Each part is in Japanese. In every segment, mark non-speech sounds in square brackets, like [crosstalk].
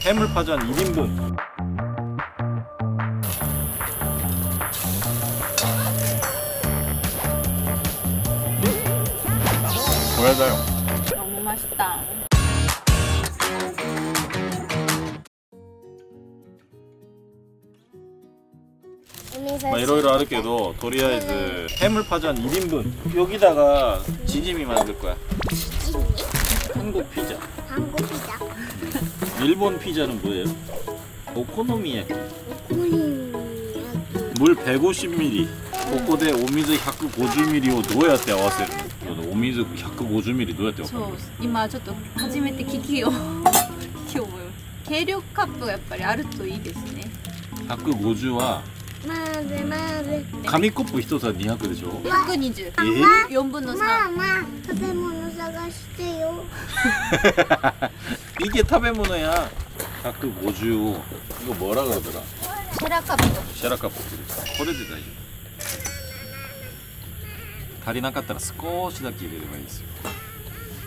해물파전 1인분. 보여줘요. 너무 맛있다. 막 이러이러하게도 도리아이즈 음. 해물파전 1인분. 여기다가 지짐이 만들 거야. 한국 피자. 한국 피자. 일본 피자는 뭐예요? 오코노미야키 コリン 물 150ml ここでお水 150ml をどうやって合わせるのお水 150ml どうやって合わせるそう今ちょっと初めて聞きを聞きを覚えます計量カップがやっぱりあるといいですね150はまぜまぜ。 紙コップ1つは200でしょ120え4分の3まあまあ食べ物探してよ。 [laughs] 이게 食べ物や150を 이거 뭐라 그러더라 シェラカップシャラカップこれで大丈夫足りなかったら少しだけ入れればいいですよ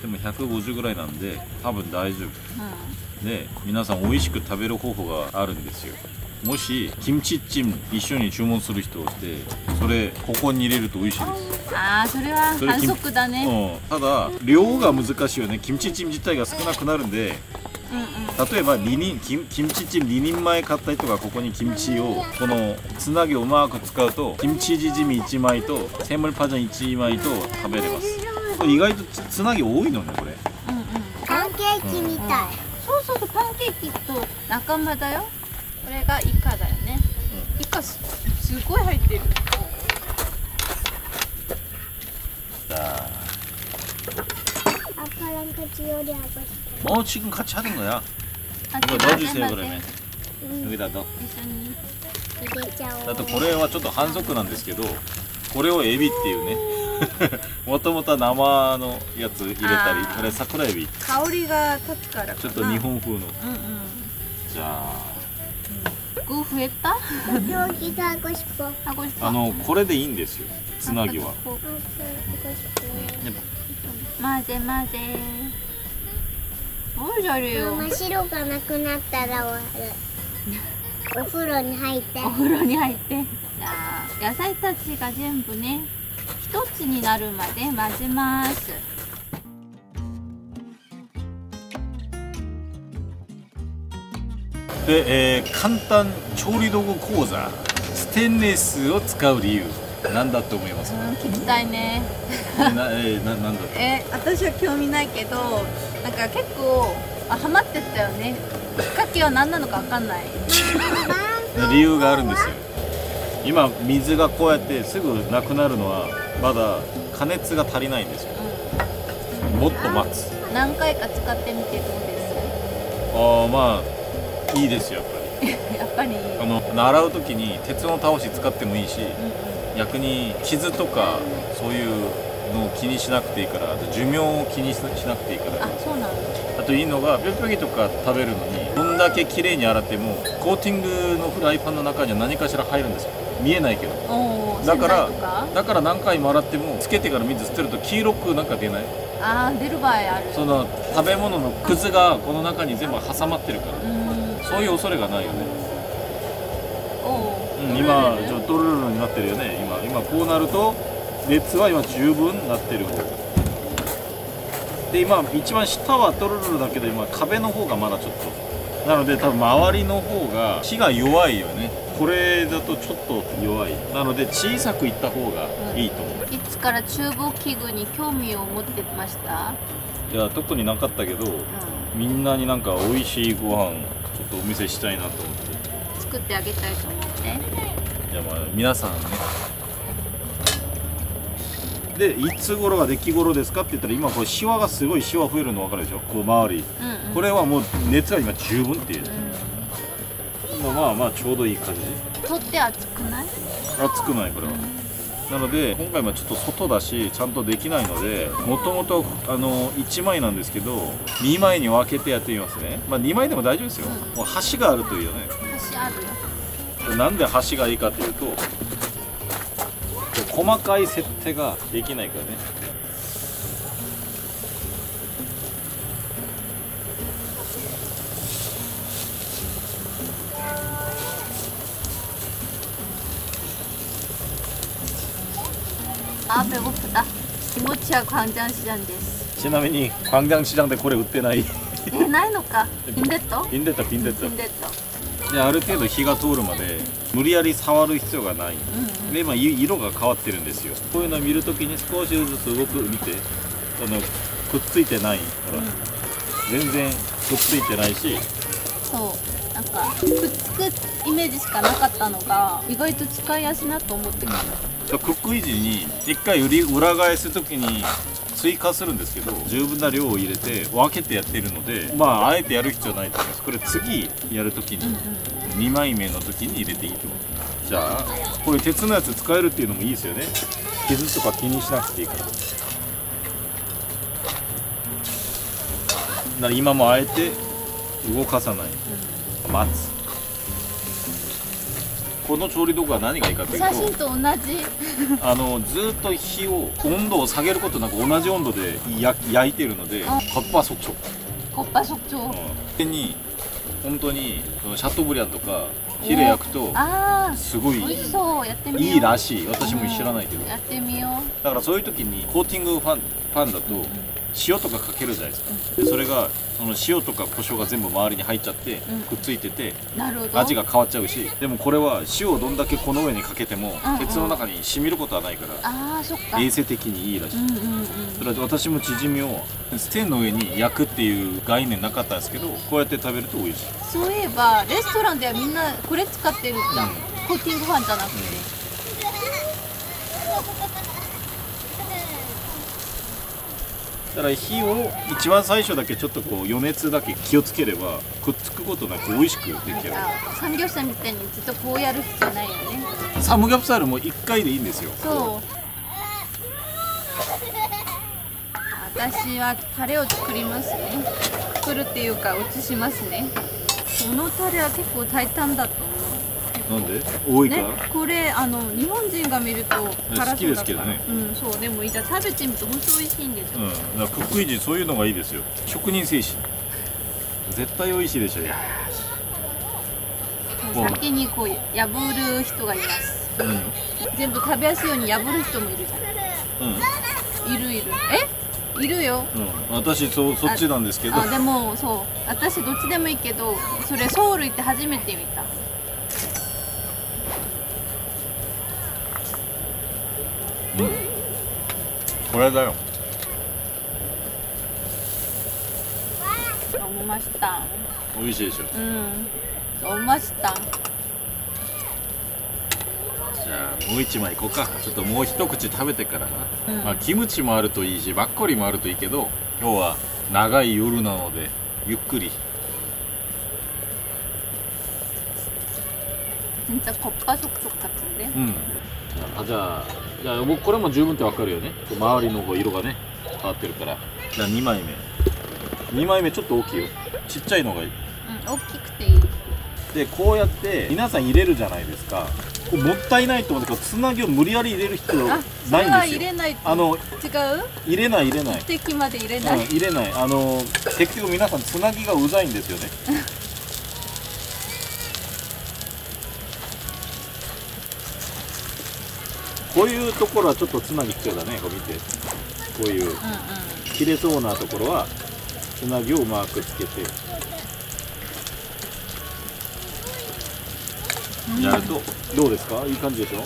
でも150ぐらいなんで多分大丈夫うで皆さん美味しく食べる方法があるんですよ もしキムチチム一緒に注文する人ってそれここに入れると美味しいです。んああそれは反則だね。うん、ただ量が難しいよね。キムチチム自体が少なくなるんでうんうん。例えば2人キムキムチチム2人前買った人がここにキムチをこのつなぎをうまく使うとキムチジジミ1枚とセムルパジャン1枚と食べれます。意外とつつなぎ多いのねこれ。うんうん。パンケーキみたい。そうそうそうパンケーキと仲間だよ。これがイカだよね、イカすすごい入ってるじゃ 아빠랑 같이 요리하고 싶어. あもう지금 같이 하는 거야 あ 이거 混ぜ 넣어주세요 混ぜ 그러면 응, 여기다 넣어 一緒に入れちゃおう。だとこれはちょっと反則なんですけどこれをエビっていうね[laughs] もともとは生のやつ入れたりあーこれ桜エビ香りが立つからかなちょっと日本風のうんうんじゃあ 個増えた？あのこれでいいんですよ。つなぎは。混ぜ混ぜ。おいじゃるよ。白がなくなったら終わる。お風呂に入って。お風呂に入って。野菜たちが全部ね一つになるまで混ぜます。で、えー簡単調理道具講座ステンレスを使う理由何だと思いますか、うん聞きたいね。えなえーななんだと？え私は興味ないけどなんか結構あハマってったよね。きっかけは何なのか分かんない。[laughs] 理由があるんですよ。今水がこうやってすぐなくなるのはまだ加熱が足りないんですよ。もっと待つ。何回か使ってみてどうです？ああまあいいですよやっぱり。[laughs] やっぱり。あの洗う時に鉄の倒し使ってもいいしうんうん。逆に傷とかそういうのを気にしなくていいからあと寿命を気にししなくていいから。あそうなんだ。あといいのがぴょぴょぎとか食べるのにどんだけ綺麗に洗ってもコーティングのフライパンの中には何かしら入るんですよ。見えないけど。だからだから何回も洗ってもつけてから水捨てると黄色くなんか出ない。あー出る場合ある。その食べ物のくずがこの中に全部挟まってるから。うんそういう恐れがないよね、う。ん、今ちょっとルルルになってるよね。今今こうなると熱は今十分なってるで今一番下はトルルルだけど今壁の方がまだちょっと。なので多分周りの方が火が弱いよね。これだとちょっと弱い。なので小さくいった方がいいと思う、いつから厨房器具に興味を持ってました？いや特になかったけどうみんなになんか美味しいご飯ちょっとお見せしたいなと思って。ん作ってあげたいと思って。じゃあまあ皆さんね。でいつ頃が出来頃ですかって言ったら今これシワがすごいシワ増えるの分かるでしょ？こう周り。うんうん。これはもう熱が今十分っていう。うんまあまあまあちょうどいい感じ。取って熱くない？熱くないこれはなので今回もちょっと外だしちゃんとできないのでもともとあの1枚なんですけど2枚に分けてやってみますね。まあ2枚でも大丈夫ですよ、うん。もう箸があるといいよね。箸あるよ。なんで箸がいいかというと細かい設定ができないからね 아 배고프다. 김치와 광장시장 です.ちなみに광장市場でこれ売ってないえないのか。빈댔도 ピンデッタピンデッタ 빈댔도 である程度火が通るまで無理やり触る必要がないうんうん。で今い色が変わってるんですよこういうのを見るときに少しずつ動く見てあのくっついてないほら、全然くっついてないしそうなんかくっつくイメージしかなかったのが意外と使いやすいなと思ってくる、 クックイージーに一回売り裏返すときに追加するんですけど十分な量を入れて分けてやってるのでまああえてやる必要ないと思います。これ次やるときに2枚目の時に入れていいと思う。じゃあこういう鉄のやつ使えるっていうのもいいですよね。傷とか気にしなくていいから。だから今もあえて動かさない。待つこの調理道具は何がいいかというと写真と同じ。[laughs] あのずーっと火を温度を下げることなく同じ温度で焼焼いてるのであ。カッパ速調コッパ食長手に本当にシャトーブリアンとか火で焼くとああすごいいいらしい。私も知らないけど。やってみよだからそういう時にコーティングパンパンだと塩とかかけるじゃないですか。でそれがその塩とか胡椒が全部周りに入っちゃってうん。くっついてて味が変わっちゃうしでもこれは塩をどんだけこの上にかけても鉄の中に染みることはないから衛生的にいいらしい。それは私もチヂミをステンの上に焼くっていう概念なかったんですけどこうやって食べると美味しい。そういえばレストランではみんなこれ使ってるん、うん。コーティングファンじゃなくて、だから火を一番最初だけちょっとこう余熱だけ気をつければくっつくことなく美味しくできる。あ三業者みたいにずっとこうやる必要ないよね。サムギョプサルも1回でいいんですよ。そう。私はタレを作りますね。作るっていうか移しますね。このタレは結構大胆だと思なんで？多いか？うねこれあの日本人が見ると辛好きですけどね。うんそうでもいざ食べてみると本当美味しいんですよ、うんだからクックイージーそういうのがいいですよ。職人精神。絶対美味しいでしょ。う先にこう破る人がいます。うん。うん全部食べやすいように破る人もいるじゃん。いるいる。え？いるよ。うん。私そそっちなんですけど。あでもそう。私どっちでもいいけどそれソウル行って初めて見たこれだよ思いました美味しいでしょうん思いましたじゃあもう一枚いこうかちょっともう一口食べてからな、うんまあ、キムチもあるといいしバッコリもあるといいけど今日は長い夜なのでゆっくり 진짜 겉바속촉 같은데? うんあじ ゃあじゃあ僕これも十分ってわかるよね。周りの色がね変わってるから。じゃあ2枚目。2枚目ちょっと大きいよ。ちっちゃいのがいい。 응, 大きくていい。でこうやって皆さん入れるじゃないですか。こうもったいないと思ってこうつなぎを無理やり入れる必要ないんですよ。入れないと。あの違う？入れない入れない。目的まで入れうんない、入れない。あの結局皆さんつなぎがうざいんですよね [laughs] こういうところはちょっとつなぎ必要だねこう見て。こういう。うん切れそうなところはつなぎをうまくつけて。やるとどうですか？いい感じでしょ？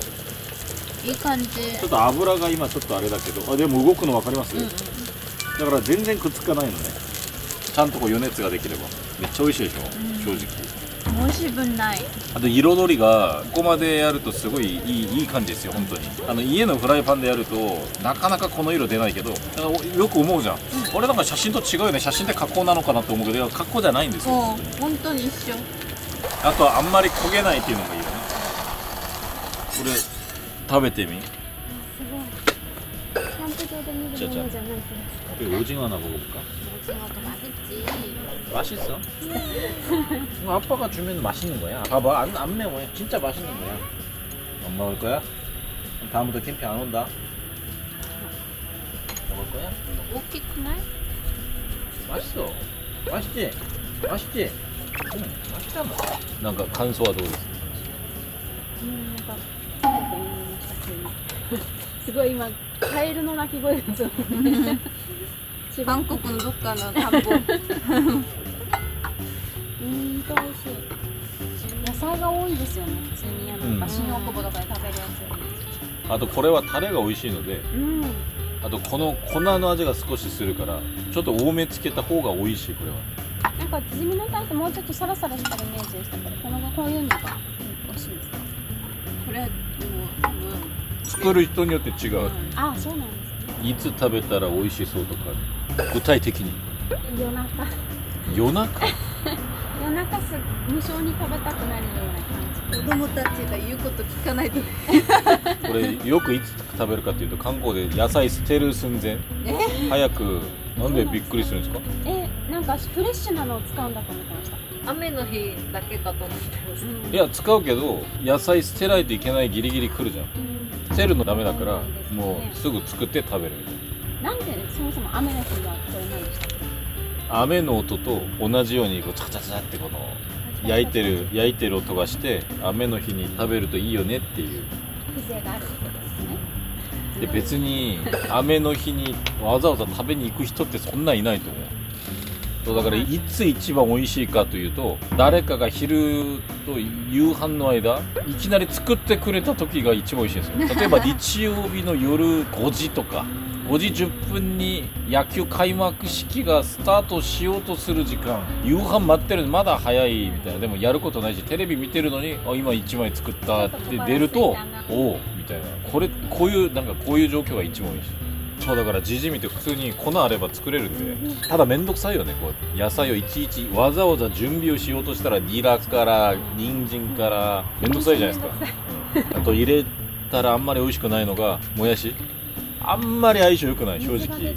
いい感じ。ちょっと油が今ちょっとあれだけど。あでも動くの分かります、うんうんだから全然くっつかないのね。ちゃんとこう余熱ができれば。めっちゃ美味しいでしょ、正直申し分ない。あと彩りがここまでやるとす。ごいいいいい感じです。よ本当に。あの家のフライパンでやるとなかなかこの色出ないけどよく思うじゃん、俺なんか写真と違うよね。写真って加工なのかなと思うけどいや加工じゃないんですよ。も本当に一緒。あとはあんまり焦げないっていうのがいいよね。これ食べてみ 진짜짜. 음, 그 오징어 하나 먹어볼까? 오징어도 맛있지. 맛있어. 응, 아빠가 주면 맛있는 거야. 봐봐, 안, 안 매워. 진짜 맛있는 거야. 안 먹을 거야? 그럼 다음부터 캠핑 안 온다. 먹을 거야? 오키쿠날? 맛있어. 맛있지? 맛있지? 음, 응, 맛있잖아. 뭐. 난그 간소화도. 음, 음, すごい今カエルの鳴き声がする韓国のどっかの田んぼ。うーんと美味しい。野菜が多いですよね。普通にあの、うん新大久保とかで食べるやつ。よあとこれはタレが美味しいのでりうんあとこの粉の味が少しするからちょっと多めつけた方が美味しいこれは。なんかチヂミのタイプもうちょっとサラサラしたイメージでしたけどこのこういうのが美味しいですか？作る人によって違う、あそうなんですね。いつ食べたら美味しそうとか具体的に。夜中。夜中？[laughs] 夜中す無性に食べたくなるような感子供たちが言うこと聞かないと。[laughs] これよくいつ食べるかっていうと韓国で野菜捨てる寸前。早くなんでびっくりするんですか？じえなんかフレッシュなのを使うんだと思ってました。雨の日だけかと思ってました。いや使うけど野菜捨てないといけないギリギリ来るじゃん。うん捨てるのダメだからもうすぐ作って食べるみたいな。んでそもそも雨の日はそれなんでしたっけな雨の音と同じようにこうチャカチャチャってこの焼いてる焼いてる音がして雨の日に食べるといいよねっていう風情があるってことですね。で別に雨の日にわざわざ食べに行く人ってそんないないと思うそうだからいつ一番美味しいかというと誰かが昼と夕飯の間いきなり作ってくれた時が一番美味しいんですよ。[laughs] 例えば日曜日の夜5時とか5時10分に野球開幕式がスタートしようとする時間夕飯待ってるまだ早いみたいな。でもやることないしテレビ見てるのにあ今1枚作ったって出るとおおみたいな。これこういうなんかこういう状況が一番美味しいそうだからジジミって普通に粉あれば作れるんでただ面倒くさいよねこう野菜をいちいちわざわざ準備をしようとしたらニラから人参から面倒くさいじゃないですか、うんあと入れたらあんまり美味しくないのがもやし。あんまり相性良くない正直。い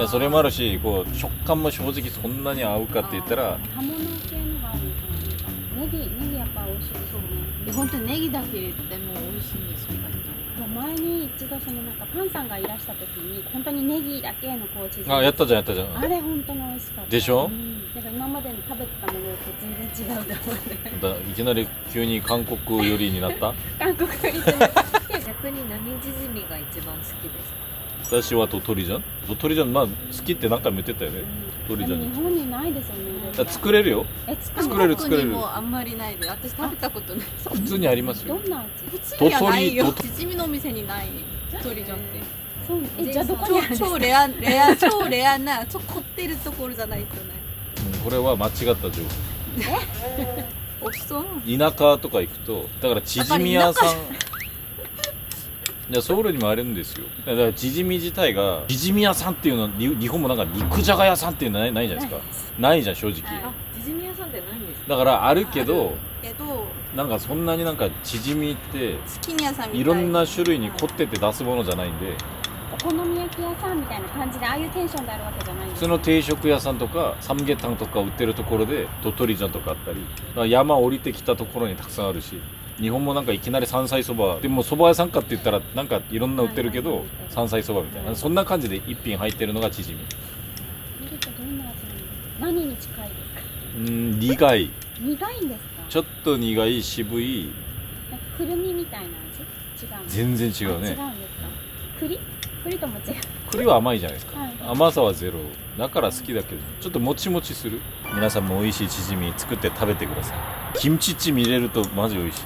やそれもあるしこう食感も正直そんなに合うかって言ったら葉物系のがあるネギネギやっぱ美味しいですよね。で本当にネギだけ入れても美味しいんですよ前に一度そのなんかパンさんがいらした時に本当にネギだけのこうチあやったじゃんやったじゃん。あれ本当に美味しかった。でしょ？うん、だから今までに食べてたものと全然違うと思ってだいきなり急に韓国寄りになった？[laughs] 韓国より逆に何チヂミが一番好きですか？私は鳥取じゃん？鳥取じゃんまあ好きって何回も言ってたよね鳥じゃん。でも日本にないですよね作れるよ。え作作れる作れる。あんまりないで私食べたことない。普通にありますよ。どんな味？普通にはないよ。チヂミのお店にない。鳥じゃんって。そう。えじゃあどこにあるんですか？超超レアレア超レアな超凝ってるところじゃないとね。うんこれは間違った情 [laughs] おっそ報田舎とか行くとだからチヂミ屋さん。いやソウルにもあるんですよ。だからチヂミ自体がチヂミ屋さんっていうのはに日本もなんか肉じゃが屋さんっていうのないないじゃないですか。ないじゃん正直。あチヂミ屋さんってないんですかだからあるけどけどなんかそんなになんかチヂミってチキン屋さんみたいいろんな種類に凝ってて出すものじゃないんで。お好み焼き屋さんみたいな感じでああいうテンションであるわけじゃないんです普通の定食屋さんとかサムゲタンとか売ってるところで鳥取ンとかあったりだから山降りてきたところにたくさんあるし日本もなんかいきなり山菜そばでもそば屋さんかって言ったらなんかいろんな売ってるけど山菜そばみたいな。そんな感じで一品入ってるのがチヂミ。何に近いですか？うーん苦い。苦いんですか？ちょっと苦い渋い。くるみみたいな味？違う全然違うね。あ違うんですか？栗？栗とも違う。栗は甘いじゃないですか。はい。甘さはゼロ。だから好きだけど。ちょっともちもちする。皆さんも美味しいチヂミ作って食べてください。キムチチミ入れるとマジ美味しい